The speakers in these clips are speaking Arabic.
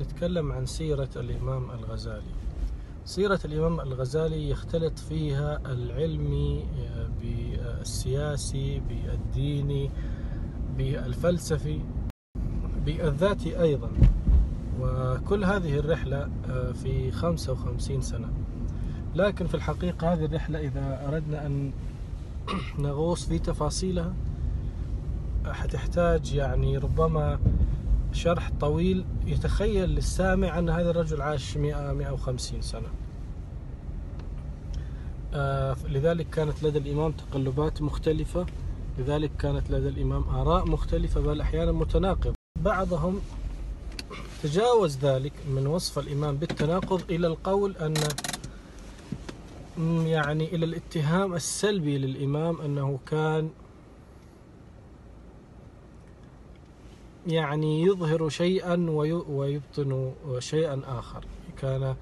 نتكلم عن سيرة الإمام الغزالي. سيرة الإمام الغزالي يختلط فيها العلمي بالسياسي بالديني بالفلسفي بالذاتي أيضا. وكل هذه الرحلة في 55 سنة. لكن في الحقيقة هذه الرحلة إذا أردنا أن نغوص في تفاصيلها حتحتاج يعني ربما شرح طويل يتخيل للسامع أن هذا الرجل عاش 100 150 سنة. آه لذلك كانت لدى الإمام تقلبات مختلفة لذلك كانت لدى الإمام آراء مختلفة بل أحيانا متناقض. بعضهم تجاوز ذلك من وصف الإمام بالتناقض إلى القول أن يعني إلى الاتهام السلبي للإمام أنه كان يعني يظهر شيئا ويبطن شيئا آخر. كان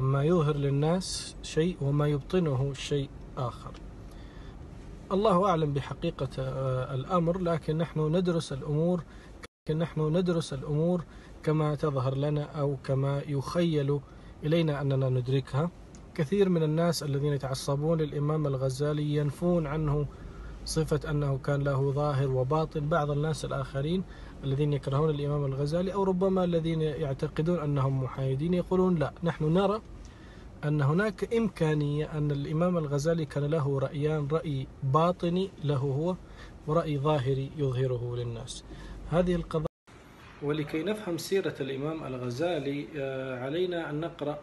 ما يظهر للناس شيء وما يبطنه شيء آخر. الله أعلم بحقيقة الأمر لكن نحن ندرس الأمور لكن نحن ندرس الأمور كما تظهر لنا أو كما يخيل إلينا أننا ندركها. كثير من الناس الذين يتعصبون للإمام الغزالي ينفون عنه صفة أنه كان له ظاهر وباطن بعض الناس الآخرين الذين يكرهون الإمام الغزالي أو ربما الذين يعتقدون أنهم محايدين يقولون لا نحن نرى أن هناك إمكانية أن الإمام الغزالي كان له رأيان رأي باطني له هو ورأي ظاهري يظهره للناس. هذه القضايا ولكي نفهم سيرة الإمام الغزالي علينا أن نقرأ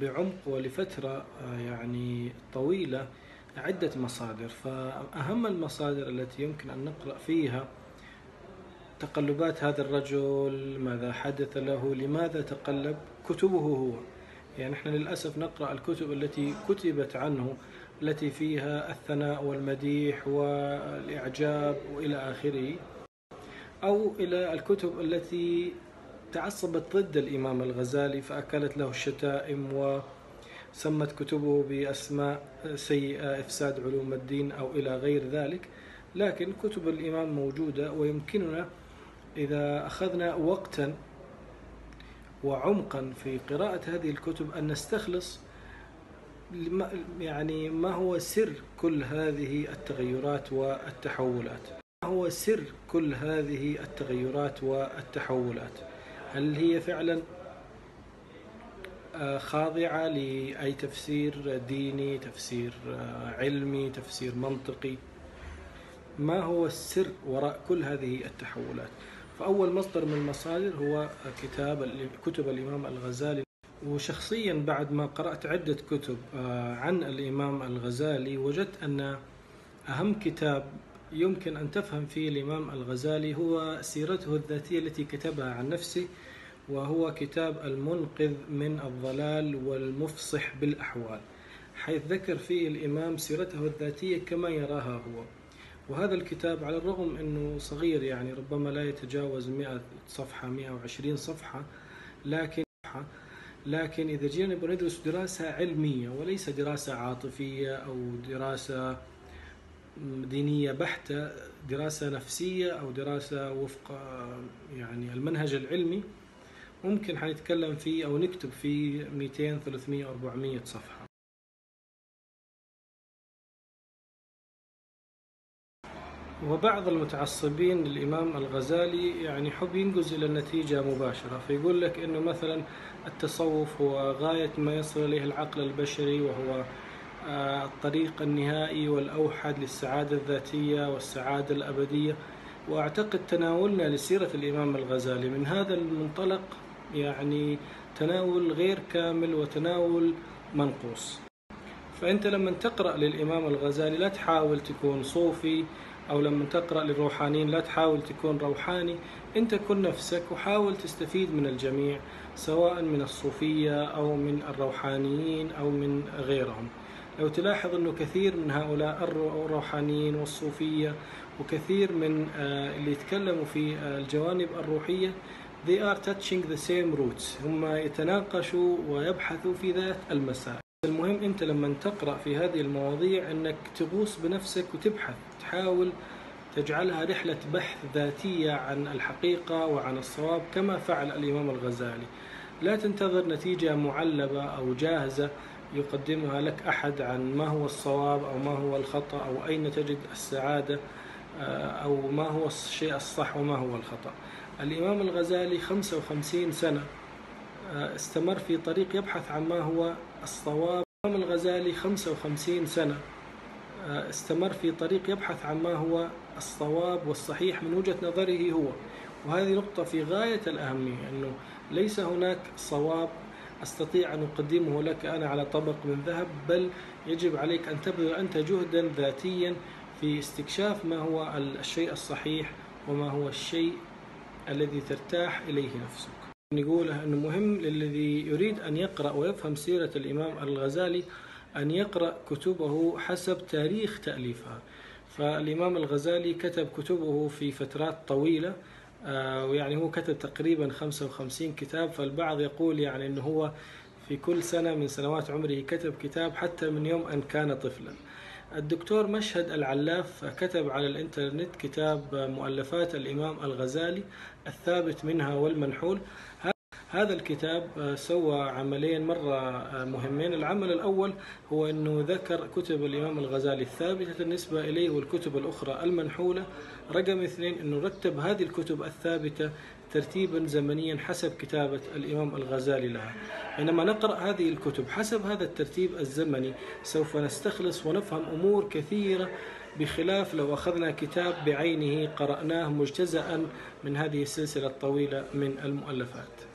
بعمق ولفترة يعني طويلة عدة مصادر فأهم المصادر التي يمكن أن نقرأ فيها تقلبات هذا الرجل ماذا حدث له لماذا تقلب؟ كتبه هو. يعني إحنا للأسف نقرأ الكتب التي كتبت عنه التي فيها الثناء والمديح والإعجاب وإلى آخره أو إلى الكتب التي تعصبت ضد الإمام الغزالي فأكلت له الشتائم و سمت كتبه بأسماء سيئة إفساد علوم الدين أو إلى غير ذلك. لكن كتب الإمام موجودة ويمكننا إذا أخذنا وقتا وعمقا في قراءة هذه الكتب أن نستخلص يعني ما هو سر كل هذه التغيرات والتحولات؟ ما هو سر كل هذه التغيرات والتحولات؟ هل هي فعلا خاضعة لأي تفسير ديني تفسير علمي تفسير منطقي. ما هو السر وراء كل هذه التحولات؟ فأول مصدر من المصادر هو كتاب كتب الإمام الغزالي. وشخصيا بعد ما قرأت عدة كتب عن الإمام الغزالي وجدت أن أهم كتاب يمكن أن تفهم فيه الإمام الغزالي هو سيرته الذاتية التي كتبها عن نفسه. وهو كتاب المنقذ من الضلال والمفصح بالأحوال حيث ذكر فيه الإمام سيرته الذاتية كما يراها هو. وهذا الكتاب على الرغم أنه صغير يعني ربما لا يتجاوز 100 صفحة 120 صفحة لكن لكن إذا جينا نبغى ندرس دراسة علمية وليس دراسة عاطفية أو دراسة دينية بحتة دراسة نفسية أو دراسة وفق يعني المنهج العلمي ممكن حنتكلم فيه أو نكتب فيه 200 300 400 صفحة. وبعض المتعصبين للإمام الغزالي يعني حب ينقز إلى النتيجة مباشرة فيقول لك أنه مثلا التصوف هو غاية ما يصل إليه العقل البشري وهو الطريق النهائي والأوحد للسعادة الذاتية والسعادة الأبدية. وأعتقد تناولنا لسيرة الإمام الغزالي. من هذا المنطلق يعني تناول غير كامل وتناول منقوص. فأنت لما تقرأ للإمام الغزالي لا تحاول تكون صوفي أو لما تقرأ للروحانيين لا تحاول تكون روحاني. أنت كن نفسك وحاول تستفيد من الجميع سواء من الصوفية أو من الروحانيين أو من غيرهم. لو تلاحظ أنه كثير من هؤلاء الروحانيين والصوفية وكثير من اللي يتكلموا في الجوانب الروحية they are touching the same roots. هم يتناقشوا ويبحثوا في ذات المسائل المهم أنت لما تقرأ في هذه المواضيع أنك تغوص بنفسك وتبحث تحاول تجعلها رحلة بحث ذاتية عن الحقيقة وعن الصواب كما فعل الإمام الغزالي. لا تنتظر نتيجة معلبة أو جاهزة يقدمها لك أحد عن ما هو الصواب أو ما هو الخطأ أو أين تجد السعادة آه، أو ما هو الشيء الصح وما هو الخطأ. الإمام الغزالي 55 سنة آه، استمر في طريق يبحث عن ما هو الصواب. الإمام الغزالي 55 سنة آه، استمر في طريق يبحث عن ما هو الصواب والصحيح من وجهة نظره هو. وهذه نقطة في غاية الأهمية أنه ليس هناك صواب أستطيع أن أقدمه لك أنا على طبق من ذهب بل يجب عليك أن تبذل أنت جهدا ذاتيا في استكشاف ما هو الشيء الصحيح وما هو الشيء الذي ترتاح إليه نفسك. نقوله أنه مهم للذي يريد أن يقرأ ويفهم سيرة الإمام الغزالي أن يقرأ كتبه حسب تاريخ تأليفها. فالإمام الغزالي كتب كتبه في فترات طويلة آه، ويعني هو كتب تقريبا 55 كتاب فالبعض يقول يعني أنه هو في كل سنة من سنوات عمره كتب كتاب حتى من يوم أن كان طفلا. الدكتور مشهد العلاف كتب على الإنترنت كتاب مؤلفات الإمام الغزالي الثابت منها والمنحول. هذا الكتاب سوى عملين مرة مهمين. العمل الأول هو أنه ذكر كتب الإمام الغزالي الثابتة بالنسبة إليه والكتب الأخرى المنحولة. رقم اثنين أنه رتب هذه الكتب الثابتة ترتيبا زمنيا حسب كتابة الإمام الغزالي لها. حينما نقرأ هذه الكتب حسب هذا الترتيب الزمني سوف نستخلص ونفهم أمور كثيرة بخلاف لو أخذنا كتاب بعينه قرأناه مجتزأ من هذه السلسلة الطويلة من المؤلفات.